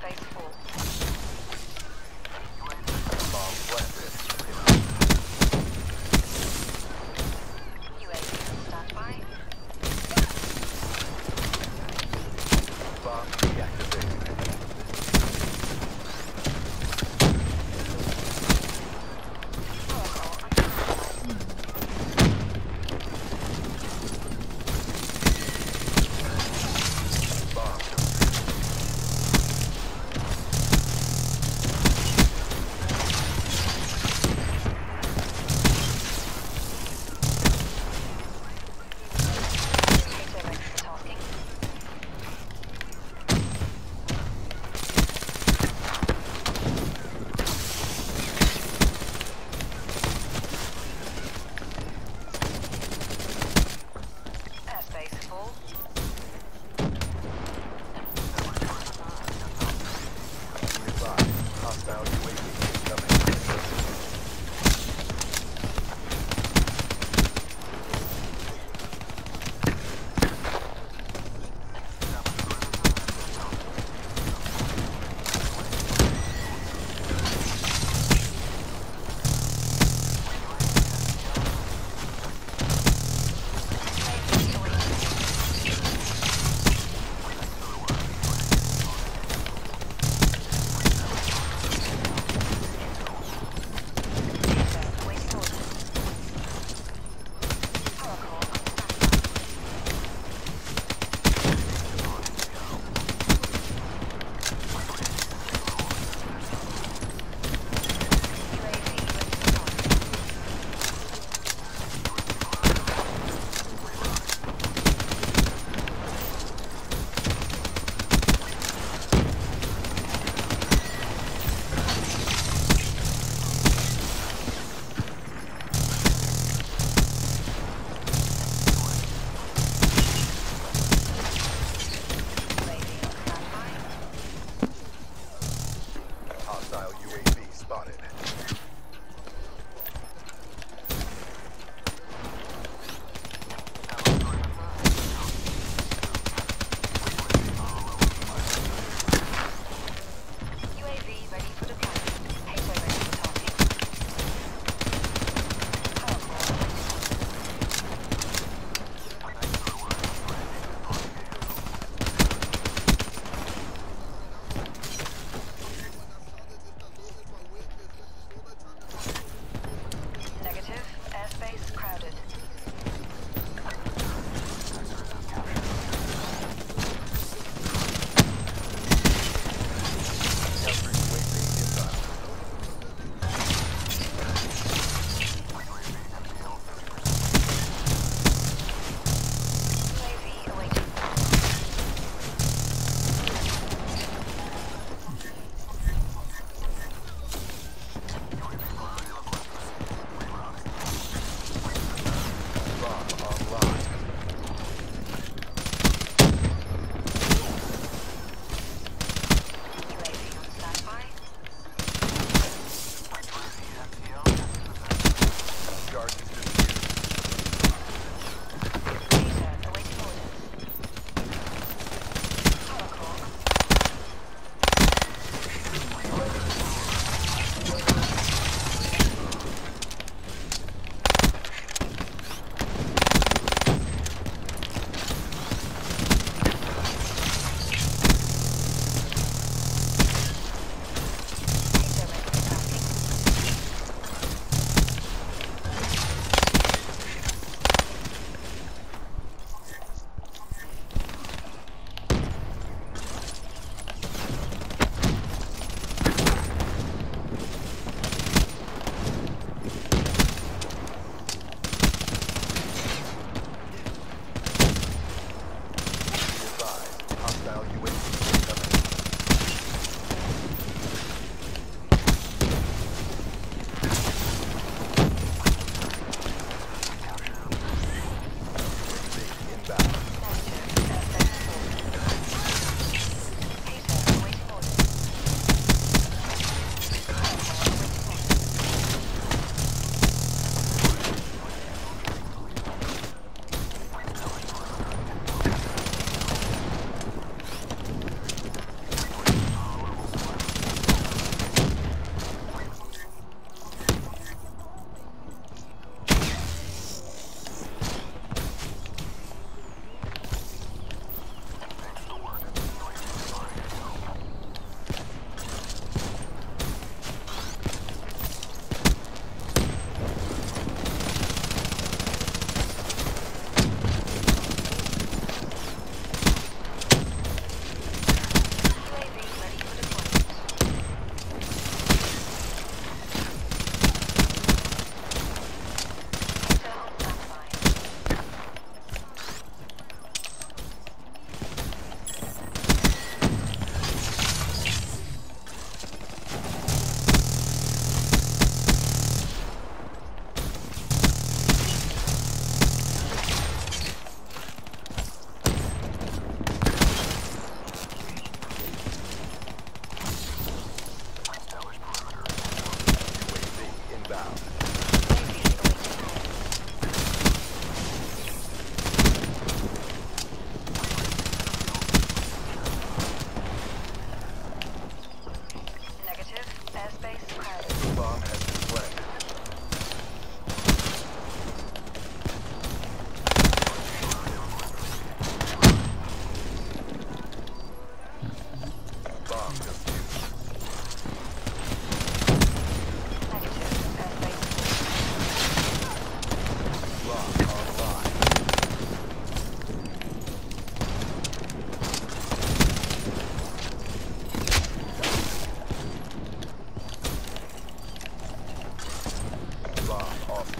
Negative. Airspace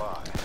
Bomb